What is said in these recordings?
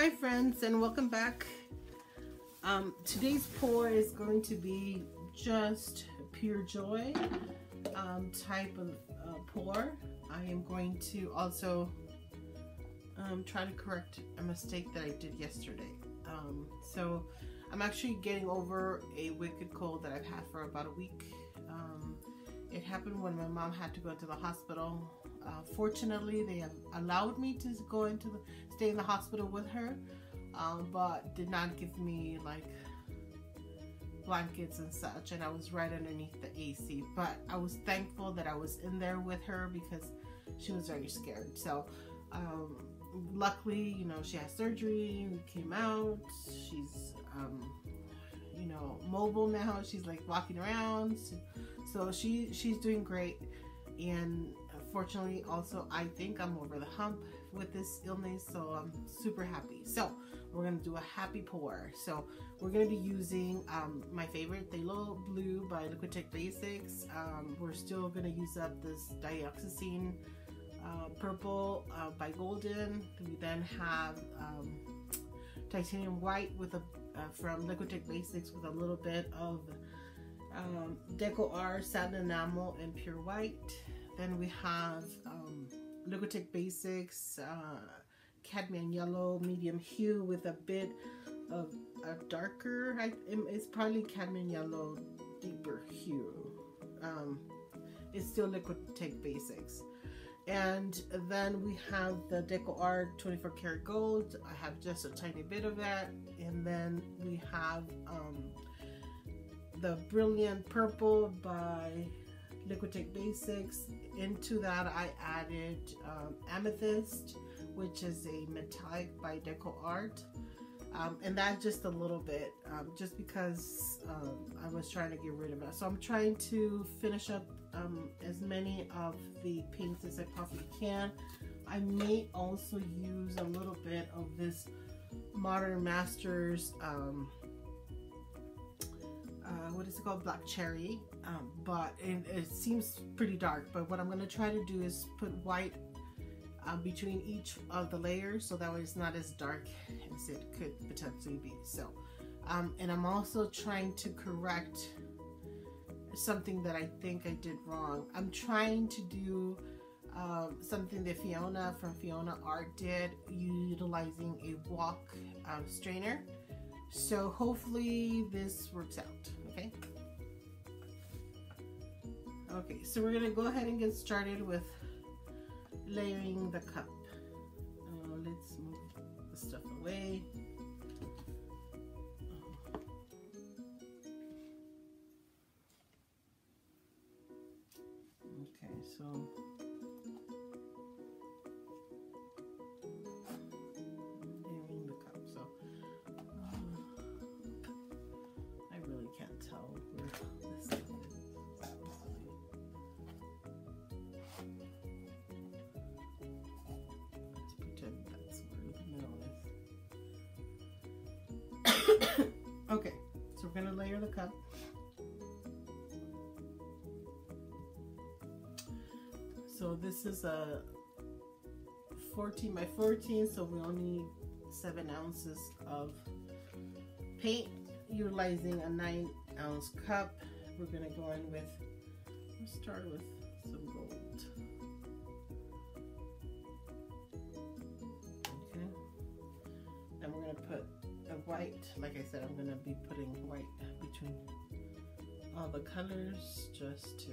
Hi friends and welcome back. Um, today's pour is going to be just pure joy um, type of uh, pour. I am going to also um, try to correct a mistake that I did yesterday. Um, so I'm actually getting over a wicked cold that I've had for about a week. Um, it happened when my mom had to go to the hospital. Uh, fortunately, they have allowed me to go into the stay in the hospital with her, um, but did not give me like blankets and such. And I was right underneath the AC. But I was thankful that I was in there with her because she was very scared. So. Um, luckily, you know, she had surgery, came out, she's, um, you know, mobile now. She's like walking around. So she she's doing great. And fortunately, also, I think I'm over the hump with this illness. So I'm super happy. So we're to do a happy pour. So we're to be using um, my favorite Phthalo Blue by Liquitex Basics. Um, we're still to use up this dioxazine uh, purple uh, by Golden. We then have um, titanium white with a uh, from Liquitex Basics with a little bit of um, Deco Art satin enamel and pure white. Then we have um, Liquitex Basics uh, cadmium yellow medium hue with a bit of a darker. I, it's probably cadmium yellow deeper hue. Um, it's still Liquitex Basics. And then we have the Deco Art 24 karat gold. I have just a tiny bit of that. And then we have um, the Brilliant Purple by Liquitex Basics. Into that I added um, Amethyst, which is a metallic by Deco Art. Um, and that's just a little bit, um, just because um, I was trying to get rid of it. So I'm trying to finish up um, as many of the paints as I possibly can. I may also use a little bit of this Modern Masters, um, uh, what is it called, Black Cherry, um, but it, seems pretty dark. But what I'm going to try to do is put white uh, between each of the layers so that way it's not as dark as it could potentially be. So, um, and I'm also trying to correct something that I think I did wrong. I'm trying to do um, something that Fiona from Fiona Art did utilizing a wok um, strainer. So hopefully this works out, okay? Okay, so we're gonna go ahead and get started with layering the cup. okay, so we're gonna layer the cup. So this is a 14 by 14, so we only need seven ounces of paint utilizing a nine ounce cup. We're gonna go in with, let's start with like I said, I'm gonna be putting white between all the colors just to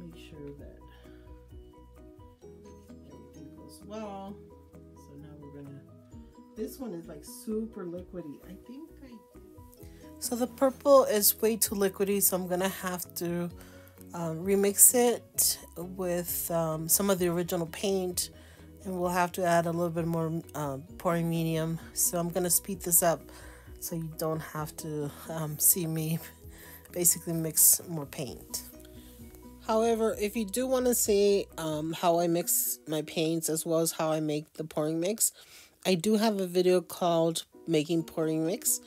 make sure that everything goes well. So now we're gonna, this one is like super liquidy. I think I, so the purple is way too liquidy, so I'm gonna have to um, remix it with um, some of the original paint and we'll have to add a little bit more uh, pouring medium. So I'm gonna speed this up so you don't have to um, see me basically mix more paint. However, if you do want to see um, how I mix my paints as well as how I make the pouring mix, I do have a video called Making Pouring Mix,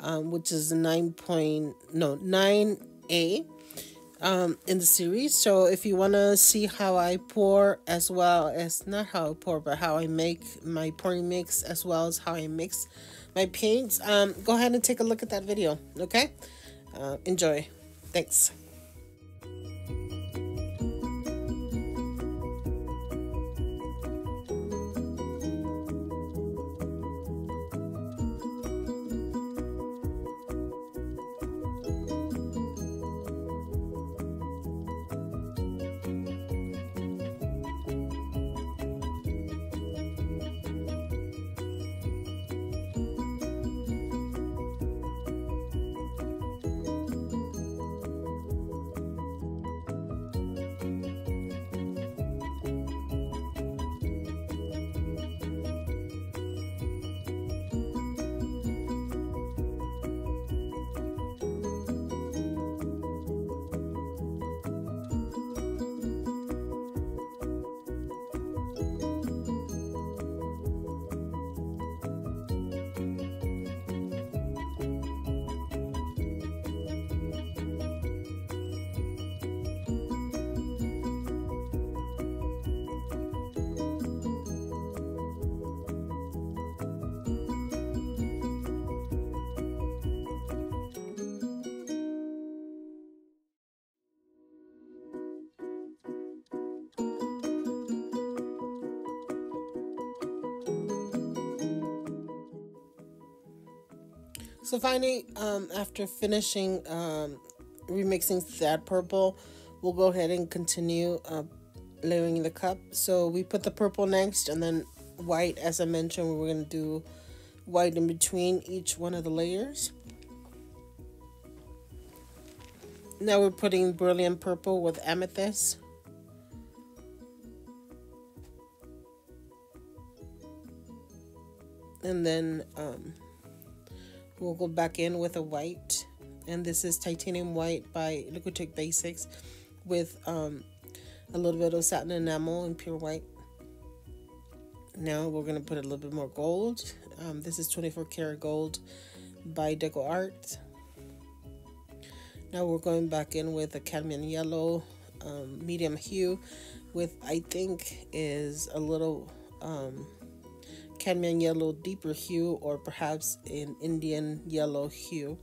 um, which is 9 point, no, 9A. Um, in the series. So if you want to see how I pour as well as not how I pour, but how I make my pouring mix as well as how I mix my paints, um, go ahead and take a look at that video. Okay, uh, enjoy. Thanks. So finally, um, after finishing um, remixing that purple, we'll go ahead and continue uh, layering the cup. So we put the purple next and then white, as I mentioned, we're going to do white in between each one of the layers. Now we're putting brilliant purple with amethyst. And then um, We'll go back in with a white. And this is titanium white by Liquitex Basics with um, a little bit of satin enamel and pure white. Now we're going to put a little bit more gold. Um, this is 24 karat gold by Deco Art. Now we're going back in with a cadmium yellow um, medium hue with I think is a little um, cadmium yellow deeper hue or perhaps an Indian yellow hue.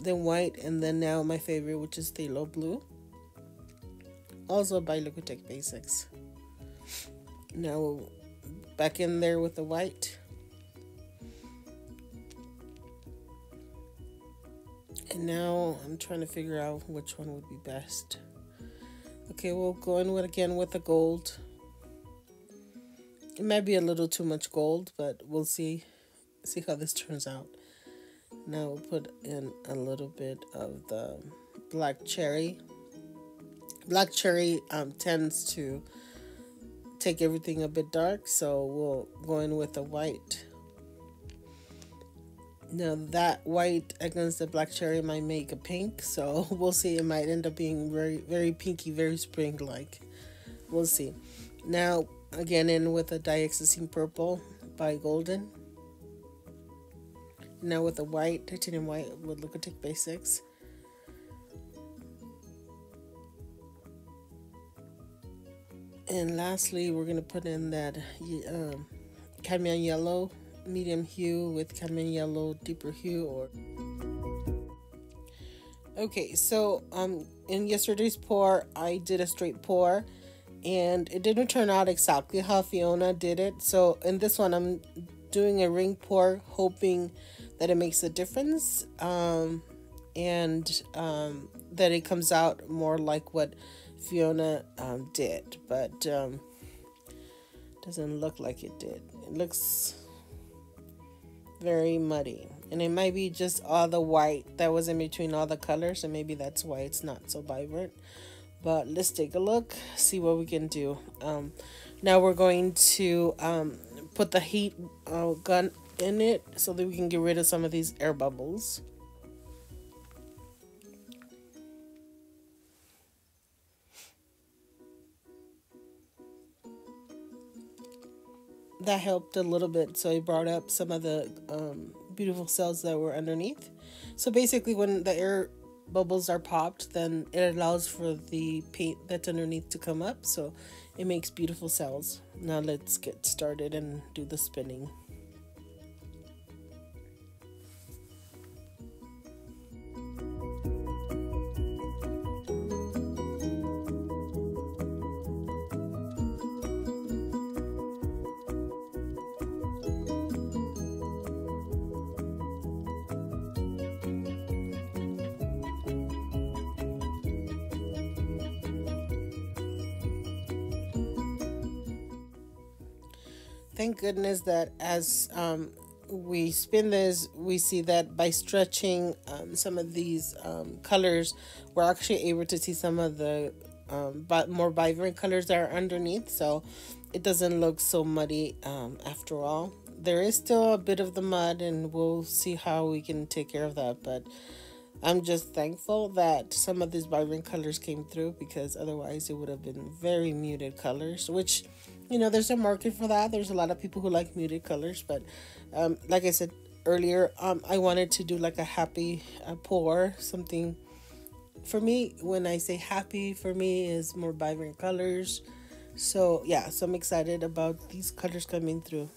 Then white and then now my favorite which is phthalo blue. Also by Liquitex Basics. Now back in there with the white. And now I'm trying to figure out which one would be best. Okay, we'll go in with again with the gold. It might be a little too much gold, but we'll see see how this turns out. Now we'll put in a little bit of the black cherry. Black cherry um, tends to take everything a bit dark, so we'll go in with the white. Now that white against the black cherry might make a pink, so we'll see. It might end up being very, very pinky, very spring-like. We'll see. Now again in with a dioxazine purple by Golden. Now with a white, titanium white with Liquitex Basics. And lastly, we're going to put in that um, cadmium yellow, medium hue with cadmium yellow, deeper hue. or. Okay, so um, in yesterday's pour, I did a straight pour and it didn't turn out exactly how Fiona did it. So in this one, I'm doing a ring pour, hoping that it makes a difference um, and um, that it comes out more like what Fiona um, did. But um, doesn't look like it did. It looks very muddy. And it might be just all the white that was in between all the colors, and maybe that's why it's not so vibrant but let's take a look see what we can do. Um, now we're going to um, put the heat uh, gun in it so that we can get rid of some of these air bubbles. That helped a little bit so it brought up some of the um, beautiful cells that were underneath. So basically when the air bubbles are popped, then it allows for the paint that's underneath to come up. So it makes beautiful cells. Now let's get started and do the spinning. Goodness that as um, we spin this, we see that by stretching um, some of these um, colors, we're actually able to see some of the um, but more vibrant colors that are underneath. So it doesn't look so muddy um, after all. There is still a bit of the mud, and we'll see how we can take care of that. But I'm just thankful that some of these vibrant colors came through because otherwise it would have been very muted colors, which you know, there's a market for that. There's a lot of people who like muted colors, but um, like I said earlier, um, I wanted to do like a happy uh, pour, something. For me, when I say happy, for me is more vibrant colors. So yeah, so I'm excited about these colors coming through.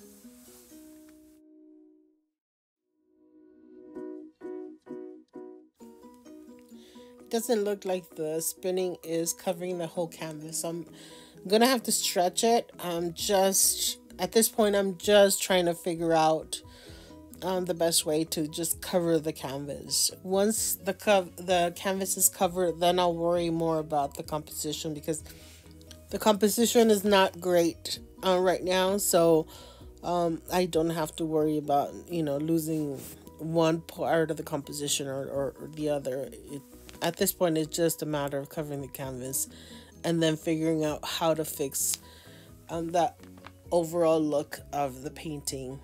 It doesn't look like the spinning is covering the whole canvas. So I'm Gonna have to stretch it. I'm just at this point I'm just trying to figure out um, the best way to just cover the canvas. Once the cov- the canvas is covered, then I'll worry more about the composition because the composition is not great uh, right now. So um, I don't have to worry about you know losing one part of the composition or, or, or the other. It, at this point, it's just a matter of covering the canvas and then figuring out how to fix um, that overall look of the painting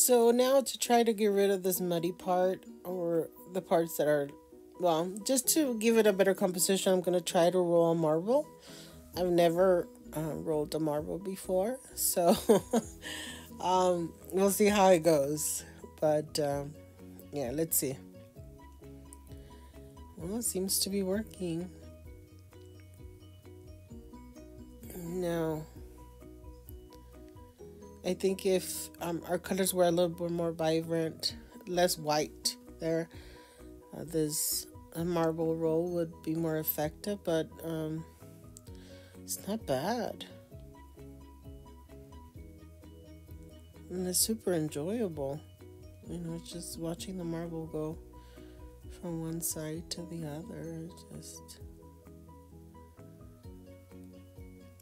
So now to try to get rid of this muddy part or the parts that are, well, just to give it a better composition, I'm going to try to roll a marble. I've never uh, rolled a marble before, so um, we'll see how it goes. But um, yeah, let's see. Well, it seems to be working. No. I think if um, our colors were a little bit more vibrant, less white there, uh, this a marble roll would be more effective, but um, it's not bad. And it's super enjoyable. You know, it's just watching the marble go from one side to the other. Just.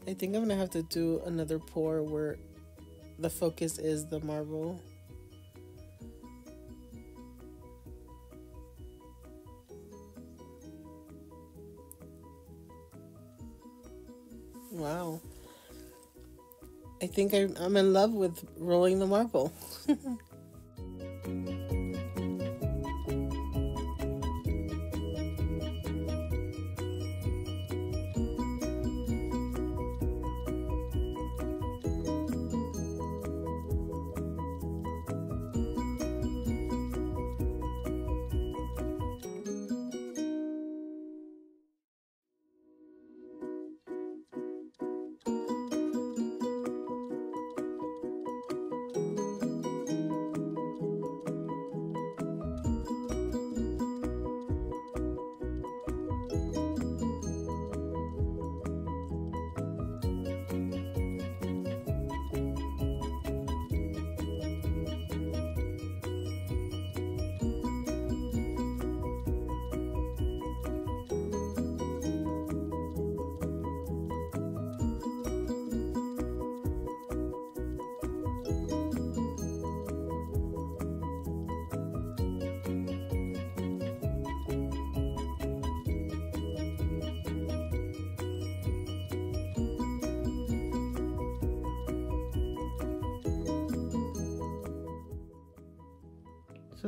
I think I'm gonna have to do another pour where the focus is the marble. Wow. I think I'm in love with rolling the marble.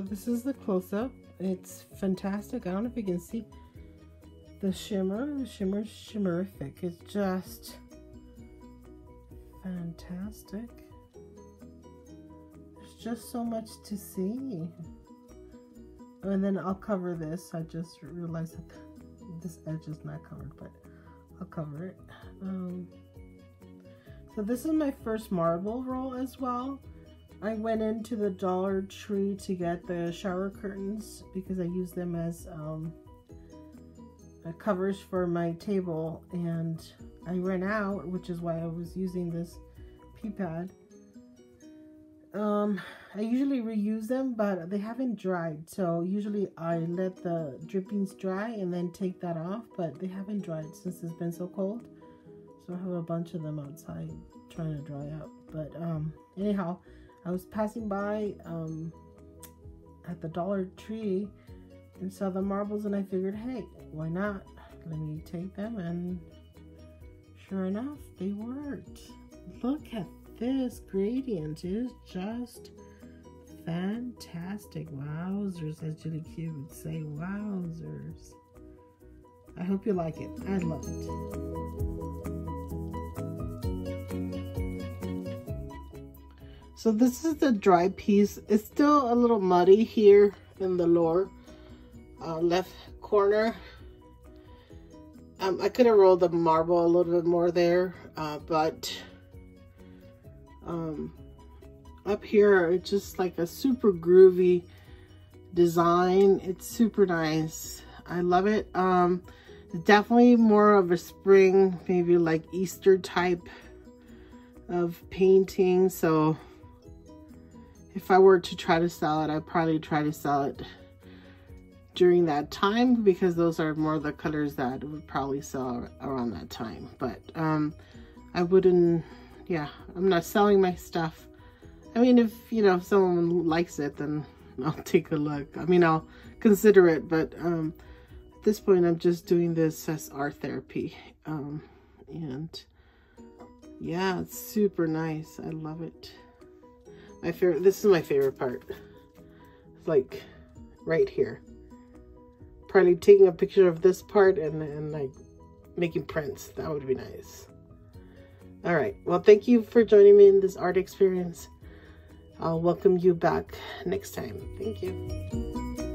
So this is the close-up. It's fantastic. I don't know if you can see the shimmer. The shimmer is shimmerific. It's just fantastic. There's just so much to see. And then I'll cover this. I just realized that this edge is not covered, but I'll cover it. Um, so this is my first marble roll as well. I went into the Dollar Tree to get the shower curtains because I use them as um, covers for my table and I ran out, which is why I was using this pee pad. Um, I usually reuse them, but they haven't dried. So usually I let the drippings dry and then take that off, but they haven't dried since it's been so cold. So I have a bunch of them outside trying to dry out. But um, anyhow, I was passing by um, at the Dollar Tree and saw the marbles and I figured, hey, why not? Let me take them and sure enough, they worked. Look at this gradient. It is just fantastic. Wowzers, as Julie Q would say, wowzers. I hope you like it. I love it. So this is the dry piece. It's still a little muddy here in the lower uh, left corner. Um, I could have rolled the marble a little bit more there, uh, but um, up here, it's just like a super groovy design. It's super nice. I love it. Um, definitely more of a spring, maybe like Easter type of painting. So if I were to try to sell it, I'd probably try to sell it during that time because those are more the colors that would probably sell around that time. But um, I wouldn't, yeah, I'm not selling my stuff. I mean, if, you know, if someone likes it, then I'll take a look. I mean, I'll consider it, but um, at this point, I'm just doing this as art therapy. Um, and yeah, it's super nice. I love it. My favorite, this is my favorite part. It's like right here. Probably taking a picture of this part and, and like making prints. That would be nice. All right. Well, thank you for joining me in this art experience. I'll welcome you back next time. Thank you.